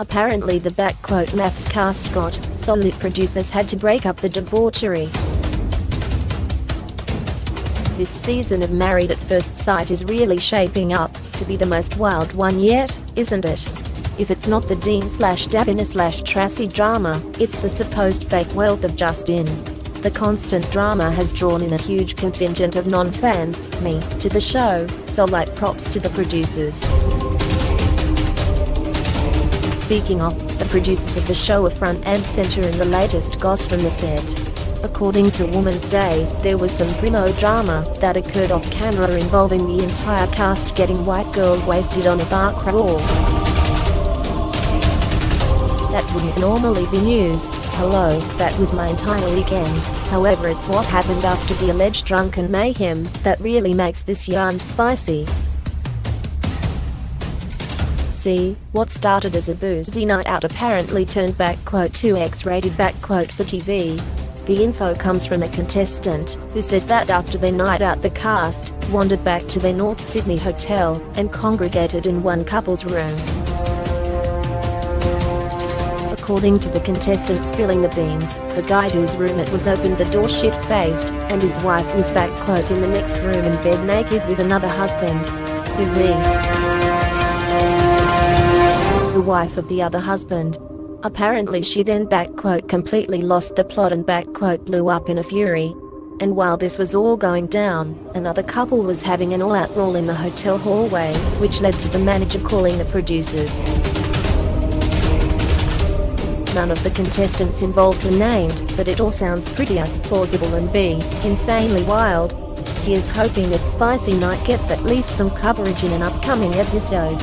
Apparently the back quote MAFS cast got, so lit producers had to break up the debauchery. This season of Married at First Sight is really shaping up to be the most wild one yet, isn't it? If it's not the Dean slash Davina slash Tracey drama, it's the supposed fake wealth of Justin. The constant drama has drawn in a huge contingent of non-fans, me, to the show, so like props to the producers. Speaking of, the producers of the show are front and center in the latest goss from the set. According to Woman's Day, there was some primo drama that occurred off camera involving the entire cast getting white girl wasted on a bar crawl. That wouldn't normally be news, hello, that was my entire weekend, however it's what happened after the alleged drunken mayhem that really makes this yarn spicy. See, what started as a boozy night out apparently turned back quote to X-rated back quote for TV. The info comes from a contestant who says that after their night out the cast wandered back to their North Sydney hotel and congregated in one couple's room. According to the contestant spilling the beans, the guy whose room it was opened the door shit-faced, and his wife was back quote in the next room in bed naked with another husband. Who the? Wife of the other husband. Apparently she then back quote completely lost the plot and back quote blew up in a fury. And while this was all going down, another couple was having an all-out brawl in the hotel hallway, which led to the manager calling the producers. None of the contestants involved were named, but it all sounds pretty A, plausible and B, insanely wild. He is hoping this spicy night gets at least some coverage in an upcoming episode.